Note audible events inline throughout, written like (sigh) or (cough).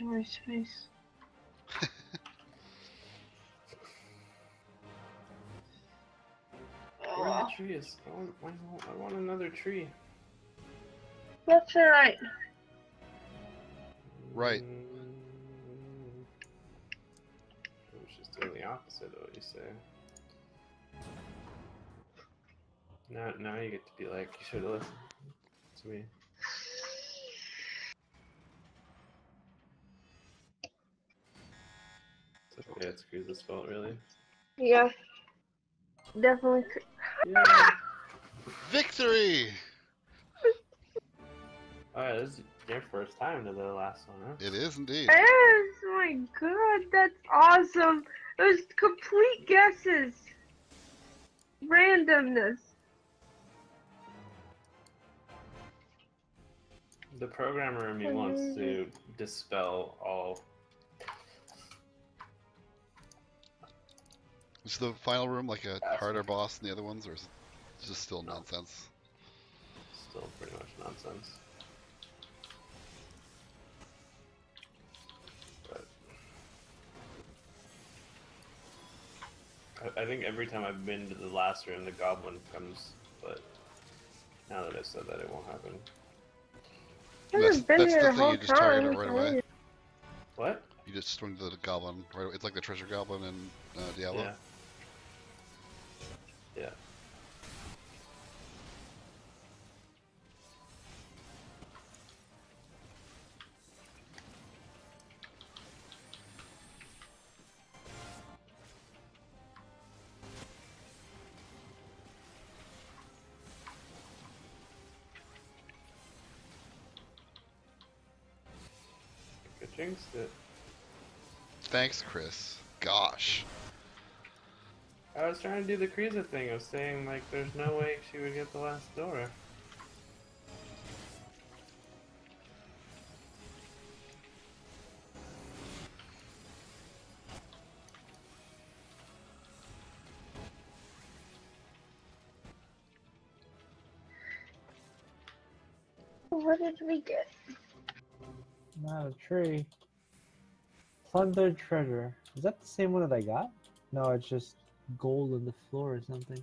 inventory space. (laughs) Where are Oh, the trees? I want, I want, I want another tree. left or right? Right. Mm, I was just doing the opposite of what you say. Now, now you get to be like, you should have listened to me. It's okay, it's Kriza's fault, really. Yeah. Definitely. Yeah. (laughs) Victory! (laughs) Alright, this is your first time to the last one, huh? It is indeed. Yes, oh my god, that's awesome. It was complete guesses. Randomness. The programmer in me wants to mm-hmm. dispel all. Is the final room like a harder boss than the other ones, or is it just still nonsense? Still pretty much nonsense. But I, I think every time I've been to the last room, the goblin comes. But now that I said that, it won't happen. I That's- haven't been that's here the the thing, whole you just target time. it right away. What? You just swing the goblin right away. It's like the treasure goblin in uh, Diablo. Yeah. Yeah. Good jinxed it. Thanks, Chris. Gosh. I was trying to do the Kriza thing of saying like there's no way she would get the last door. What did we get? Not a tree. Plundered treasure. Is that the same one that I got? No, it's just gold on the floor or something.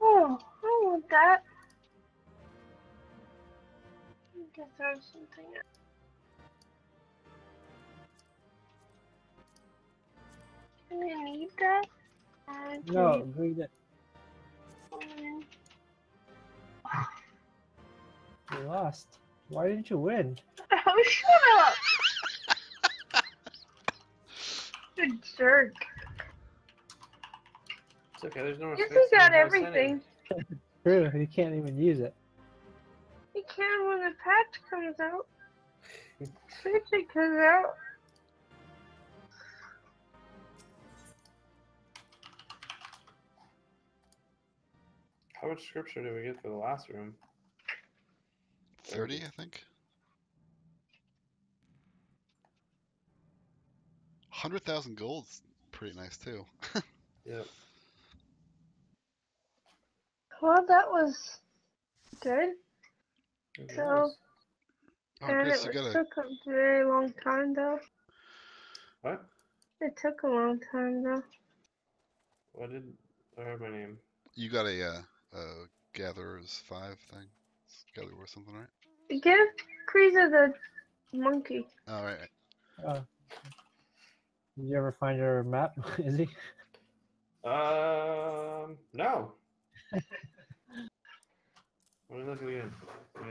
Oh, I want that. I guess there's something else. Do I need that? Uh, do No, read it. we- You lost. Why didn't you win? (laughs) Oh, shut up! Good jerk. It's okay. There's no more. You space got in the house everything. (laughs) True, you can't even use it. You can when the patch comes out. Patch it comes out. How much scripture did we get for the last room? 30, I think. 100,000 gold's pretty nice too. (laughs) Yep. Well, that was good. It So- was. Oh, and Chris, it was- gotta. took a very long time, though. What? It took a long time, though. What did? I heard my name. You got a uh, uh, gatherers five thing. It's gotta be worth something, right? Give Kriza the monkey. All right. Oh. Did you ever find your map, (laughs) Izzy? Um, no. (laughs) Let me look again.